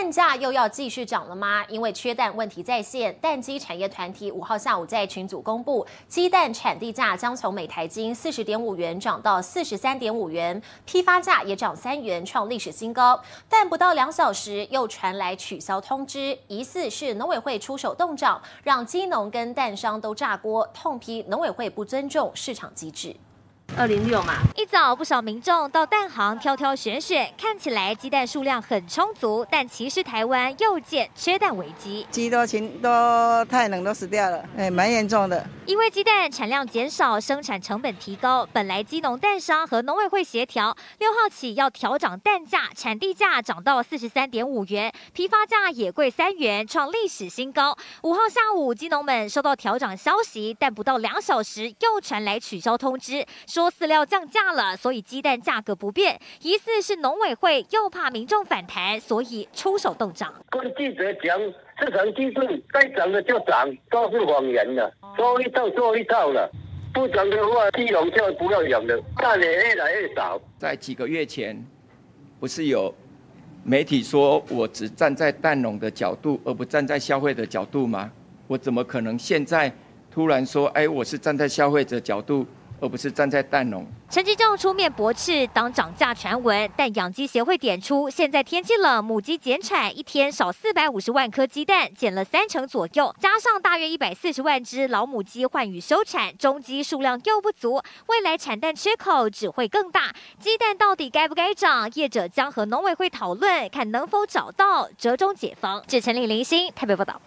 蛋价又要继续涨了吗？因为缺蛋问题再现，蛋鸡产业团体五号下午在群组公布，鸡蛋产地价将从每台斤四十点五元涨到四十三点五元，批发价也涨三元，创历史新高。但不到两小时，又传来取消通知，疑似是农委会出手动涨，让鸡农跟蛋商都炸锅，痛批农委会不尊重市场机制。二零六嘛，一早不少民众到蛋行挑挑选选，看起来鸡蛋数量很充足，但其实台湾又见缺蛋危机，鸡都禽都太冷都死掉了，哎，蛮严重的。因为鸡蛋产量减少，生产成本提高，本来鸡农蛋商和农委会协调，六号起要调涨蛋价，产地价涨到四十三点五元，批发价也贵三元，创历史新高。五号下午，鸡农们收到调涨消息，但不到两小时又传来取消通知。说饲料降价了，所以鸡蛋价格不变。疑似是农委会又怕民众反弹，所以出手动涨。跟记者讲，市场机制该涨的就涨，都是谎言的，说一套做一套了。不涨的话，鸡笼就不要养了，蛋也越来越少。在几个月前，不是有媒体说我只站在蛋农的角度，而不站在消费的角度吗？我怎么可能现在突然说，哎，我是站在消费者角度？而不是站在蛋农。陈吉仲出面驳斥，当涨价传闻，但养鸡协会点出，现在天气冷，母鸡减产，一天少四百五十万颗鸡蛋，减了三成左右，加上大约一百四十万只老母鸡换羽休产，中鸡数量又不足，未来产蛋缺口只会更大。鸡蛋到底该不该涨？业者将和农委会讨论，看能否找到折中解方。志成立零星台北报道。